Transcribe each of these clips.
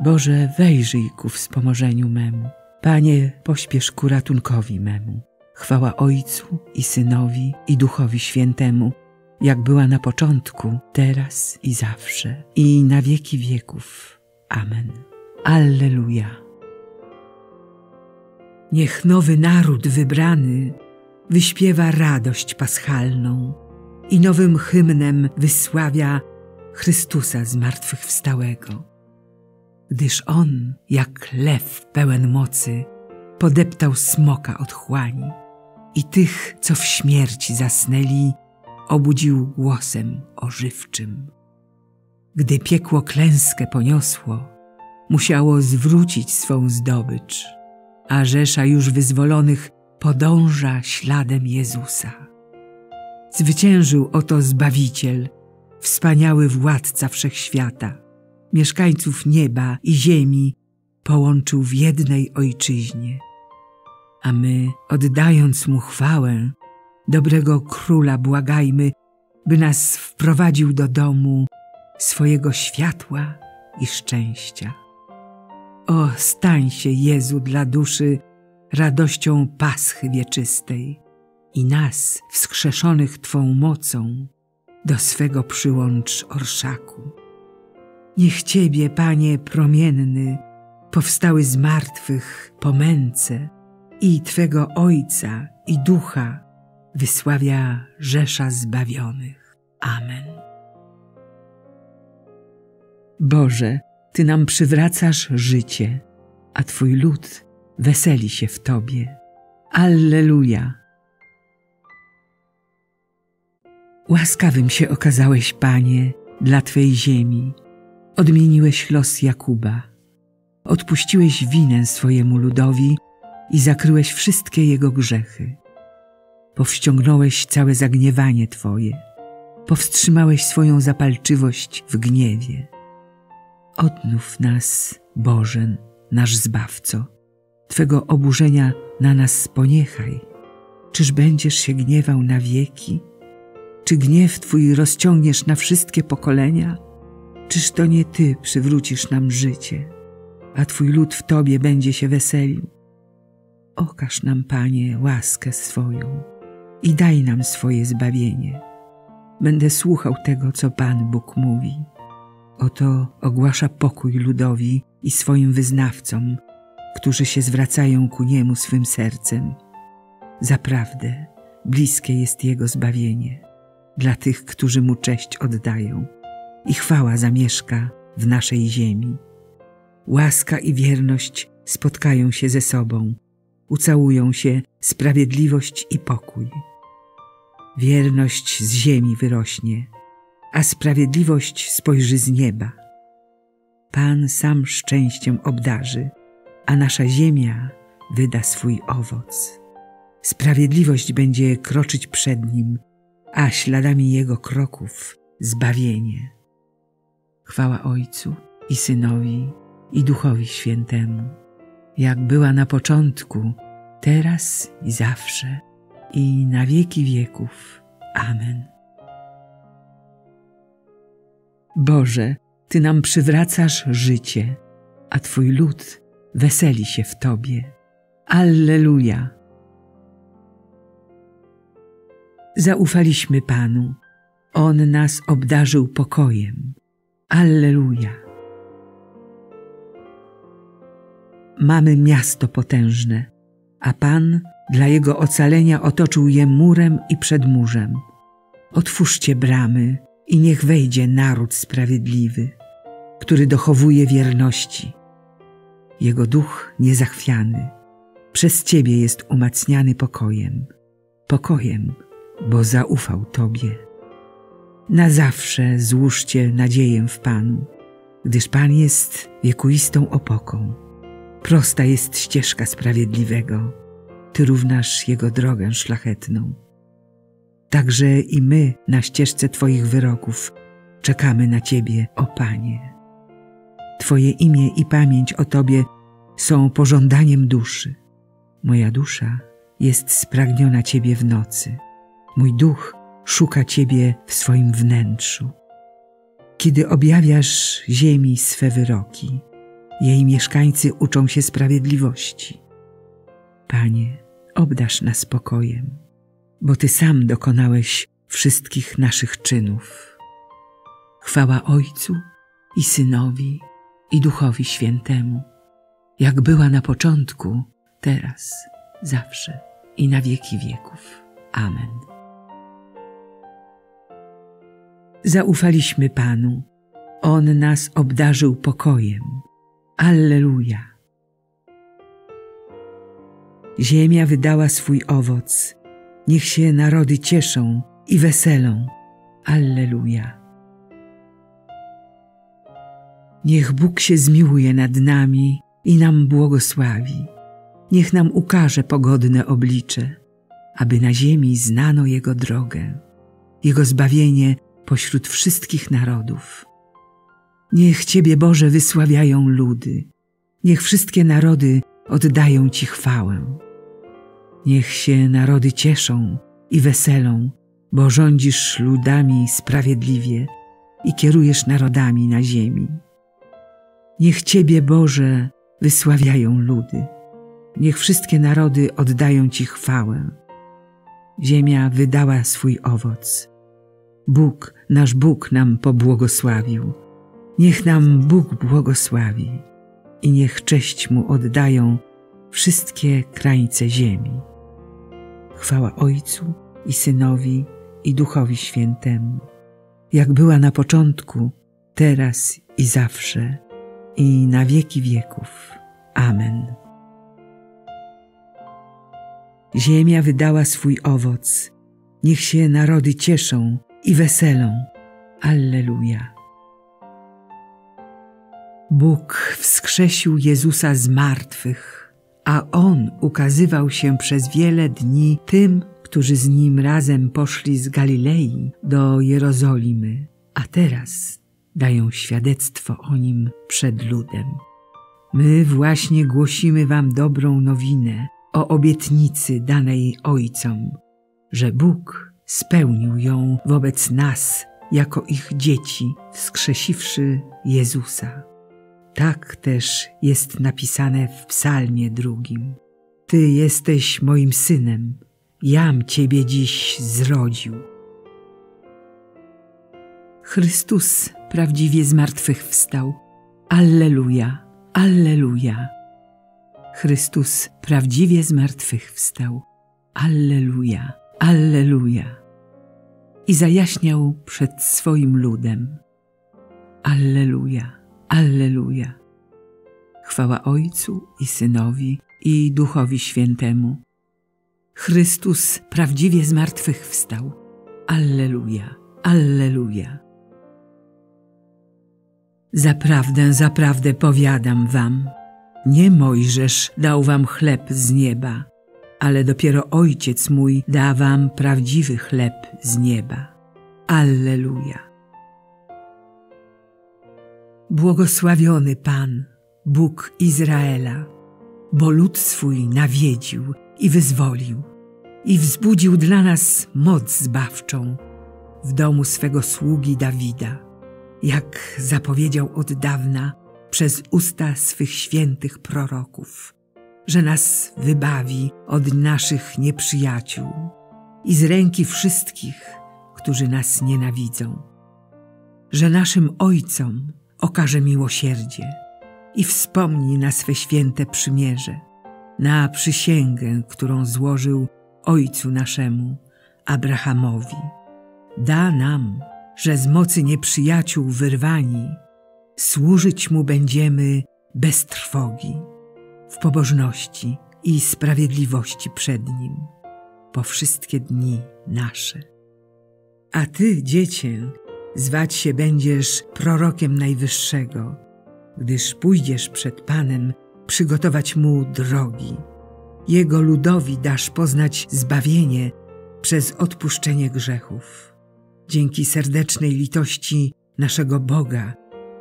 Boże, wejrzyj ku wspomożeniu memu. Panie, pośpiesz ku ratunkowi memu. Chwała Ojcu i Synowi i Duchowi Świętemu, jak była na początku, teraz i zawsze, i na wieki wieków. Amen. Alleluja. Niech nowy naród wybrany wyśpiewa radość paschalną i nowym hymnem wysławia Chrystusa zmartwychwstałego. Gdyż On, jak lew pełen mocy, podeptał smoka otchłani i tych, co w śmierci zasnęli, obudził głosem ożywczym. Gdy piekło klęskę poniosło, musiało zwrócić swą zdobycz, a rzesza już wyzwolonych podąża śladem Jezusa. Zwyciężył oto Zbawiciel, wspaniały władca wszechświata, mieszkańców nieba i ziemi połączył w jednej ojczyźnie. A my, oddając Mu chwałę, dobrego króla błagajmy, by nas wprowadził do domu swojego światła i szczęścia. O, stań się, Jezu, dla duszy radością Paschy wieczystej i nas, wskrzeszonych Twą mocą, do swego przyłącz orszaku. Niech Ciebie, Panie promienny, powstały z martwych po męce i Twego Ojca i Ducha wysławia rzesza zbawionych. Amen. Boże, Ty nam przywracasz życie, a Twój lud weseli się w Tobie. Alleluja! Łaskawym się okazałeś, Panie, dla Twej ziemi. Odmieniłeś los Jakuba. Odpuściłeś winę swojemu ludowi i zakryłeś wszystkie jego grzechy. Powściągnąłeś całe zagniewanie Twoje. Powstrzymałeś swoją zapalczywość w gniewie. Odnów nas, Boże, nasz Zbawco. Twego oburzenia na nas poniechaj. Czyż będziesz się gniewał na wieki? Czy gniew Twój rozciągniesz na wszystkie pokolenia? Czyż to nie Ty przywrócisz nam życie, a Twój lud w Tobie będzie się weselił? Okaż nam, Panie, łaskę swoją i daj nam swoje zbawienie. Będę słuchał tego, co Pan Bóg mówi. Oto ogłasza pokój ludowi i swoim wyznawcom, którzy się zwracają ku Niemu swym sercem. Zaprawdę bliskie jest Jego zbawienie dla tych, którzy Mu cześć oddają i chwała zamieszka w naszej ziemi. Łaska i wierność spotkają się ze sobą, ucałują się sprawiedliwość i pokój. Wierność z ziemi wyrośnie, a sprawiedliwość spojrzy z nieba. Pan sam szczęściem obdarzy, a nasza ziemia wyda swój owoc. Sprawiedliwość będzie kroczyć przed nim, a śladami jego kroków zbawienie. Chwała Ojcu i Synowi i Duchowi Świętemu, jak była na początku, teraz i zawsze, i na wieki wieków. Amen. Boże, Ty nam przywracasz życie, a Twój lud weseli się w Tobie. Alleluja! Zaufaliśmy Panu. On nas obdarzył pokojem. Alleluja! Mamy miasto potężne, a Pan dla jego ocalenia otoczył je murem i przedmurzem. Otwórzcie bramy i niech wejdzie naród sprawiedliwy, który dochowuje wierności. Jego duch niezachwiany przez Ciebie jest umacniany pokojem, pokojem, bo zaufał Tobie. Na zawsze złóżcie nadzieję w Panu, gdyż Pan jest wiekuistą opoką. Prosta jest ścieżka sprawiedliwego, Ty równasz Jego drogę szlachetną. Także i my na ścieżce Twoich wyroków czekamy na Ciebie, o Panie. Twoje imię i pamięć o Tobie są pożądaniem duszy. Moja dusza jest spragniona Ciebie w nocy. Mój duch szuka Ciebie w swoim wnętrzu. Kiedy objawiasz ziemi swe wyroki, jej mieszkańcy uczą się sprawiedliwości. Panie, obdasz nas spokojem, bo Ty sam dokonałeś wszystkich naszych czynów. Chwała Ojcu i Synowi i Duchowi Świętemu, jak była na początku, teraz, zawsze i na wieki wieków. Amen. Zaufaliśmy Panu. On nas obdarzył pokojem. Alleluja. Ziemia wydała swój owoc. Niech się narody cieszą i weselą. Alleluja. Niech Bóg się zmiłuje nad nami i nam błogosławi. Niech nam ukaże pogodne oblicze, aby na ziemi znano Jego drogę, Jego zbawienie pośród wszystkich narodów. Niech Ciebie, Boże, wysławiają ludy, niech wszystkie narody oddają Ci chwałę. Niech się narody cieszą i weselą, bo rządzisz ludami sprawiedliwie i kierujesz narodami na ziemi. Niech Ciebie, Boże, wysławiają ludy, niech wszystkie narody oddają Ci chwałę. Ziemia wydała swój owoc. Bóg, nasz Bóg nam pobłogosławił. Niech nam Bóg błogosławi i niech cześć Mu oddają wszystkie krańce ziemi. Chwała Ojcu i Synowi i Duchowi Świętemu, jak była na początku, teraz i zawsze, i na wieki wieków. Amen. Ziemia wydała swój owoc, niech się narody cieszą i weselą. Alleluja. Bóg wskrzesił Jezusa z martwych, a On ukazywał się przez wiele dni tym, którzy z Nim razem poszli z Galilei do Jerozolimy, a teraz dają świadectwo o Nim przed ludem. My właśnie głosimy Wam dobrą nowinę o obietnicy danej Ojcom, że Bóg spełnił ją wobec nas jako ich dzieci, wskrzesiwszy Jezusa. Tak też jest napisane w psalmie drugim. Ty jesteś moim synem, jam Ciebie dziś zrodził. Chrystus prawdziwie zmartwychwstał. Alleluja, Alleluja. Chrystus prawdziwie zmartwychwstał. Alleluja, Alleluja. I zajaśniał przed swoim ludem. Alleluja. Alleluja. Chwała Ojcu i Synowi i Duchowi Świętemu. Chrystus prawdziwie zmartwychwstał. Alleluja, Alleluja. Zaprawdę, zaprawdę powiadam wam, nie Mojżesz dał wam chleb z nieba, ale dopiero Ojciec mój da wam prawdziwy chleb z nieba. Alleluja. Błogosławiony Pan, Bóg Izraela, bo lud swój nawiedził i wyzwolił i wzbudził dla nas moc zbawczą w domu swego sługi Dawida, jak zapowiedział od dawna przez usta swych świętych proroków, że nas wybawi od naszych nieprzyjaciół i z ręki wszystkich, którzy nas nienawidzą, że naszym ojcom okaże miłosierdzie i wspomni na swe święte przymierze, na przysięgę, którą złożył Ojcu naszemu, Abrahamowi. Da nam, że z mocy nieprzyjaciół wyrwani, służyć Mu będziemy bez trwogi, w pobożności i sprawiedliwości przed Nim, po wszystkie dni nasze. A Ty, dziecię, zwać się będziesz prorokiem Najwyższego, gdyż pójdziesz przed Panem przygotować Mu drogi. Jego ludowi dasz poznać zbawienie przez odpuszczenie grzechów. Dzięki serdecznej litości naszego Boga,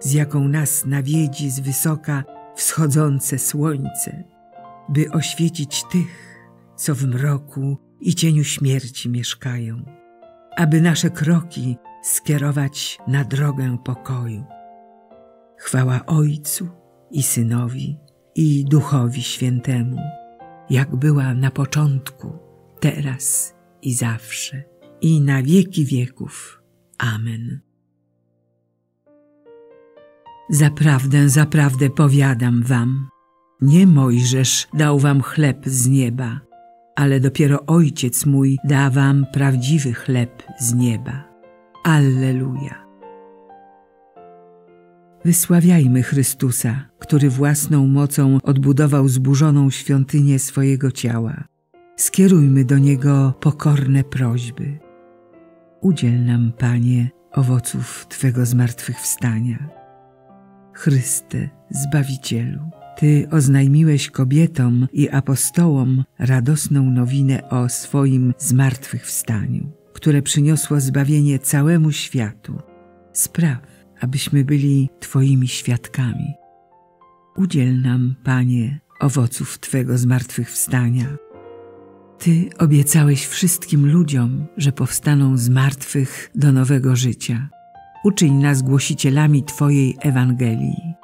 z jaką nas nawiedzi z wysoka wschodzące słońce, by oświecić tych, co w mroku i cieniu śmierci mieszkają, aby nasze kroki skierować na drogę pokoju. Chwała Ojcu i Synowi, i Duchowi Świętemu, jak była na początku, teraz i zawsze, i na wieki wieków. Amen. Zaprawdę, zaprawdę powiadam wam, nie Mojżesz dał wam chleb z nieba, ale dopiero Ojciec mój da wam prawdziwy chleb z nieba. Alleluja. Wysławiajmy Chrystusa, który własną mocą odbudował zburzoną świątynię swojego ciała. Skierujmy do Niego pokorne prośby. Udziel nam, Panie, owoców Twego zmartwychwstania. Chryste, Zbawicielu, Ty oznajmiłeś kobietom i apostołom radosną nowinę o swoim zmartwychwstaniu, które przyniosło zbawienie całemu światu. Spraw, abyśmy byli Twoimi świadkami. Udziel nam, Panie, owoców Twego zmartwychwstania. Ty obiecałeś wszystkim ludziom, że powstaną z martwych do nowego życia. Uczyń nas głosicielami Twojej Ewangelii.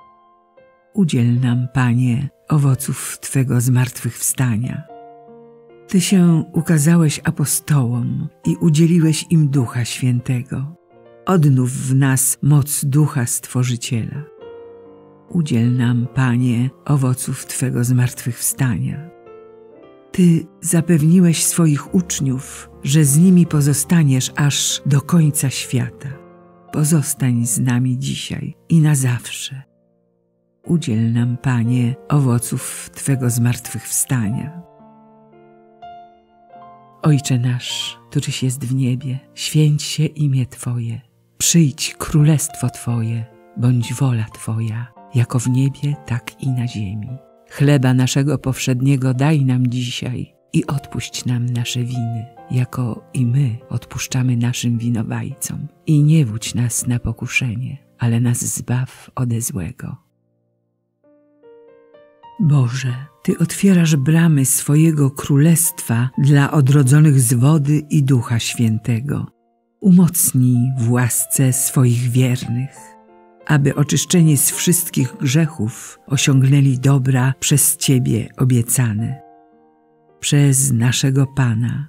Udziel nam, Panie, owoców Twego zmartwychwstania. Ty się ukazałeś apostołom i udzieliłeś im Ducha Świętego odnów w nas moc Ducha Stworzyciela. Udziel nam, Panie, owoców Twego zmartwychwstania. Ty zapewniłeś swoich uczniów, że z nimi pozostaniesz aż do końca świata. Pozostań z nami dzisiaj i na zawsze. Udziel nam, Panie, owoców Twego zmartwychwstania. Ojcze nasz, któryś jest w niebie, święć się imię Twoje Przyjdź królestwo Twoje, bądź wola Twoja, jako w niebie, tak i na ziemi. Chleba naszego powszedniego daj nam dzisiaj i odpuść nam nasze winy, jako i my odpuszczamy naszym winowajcom. I nie wódź nas na pokuszenie, ale nas zbaw ode złego. Boże, Ty otwierasz bramy swojego królestwa dla odrodzonych z wody i Ducha Świętego umocnij w łasce swoich wiernych, aby oczyszczeni z wszystkich grzechów osiągnęli dobra przez Ciebie obiecane. Przez naszego Pana,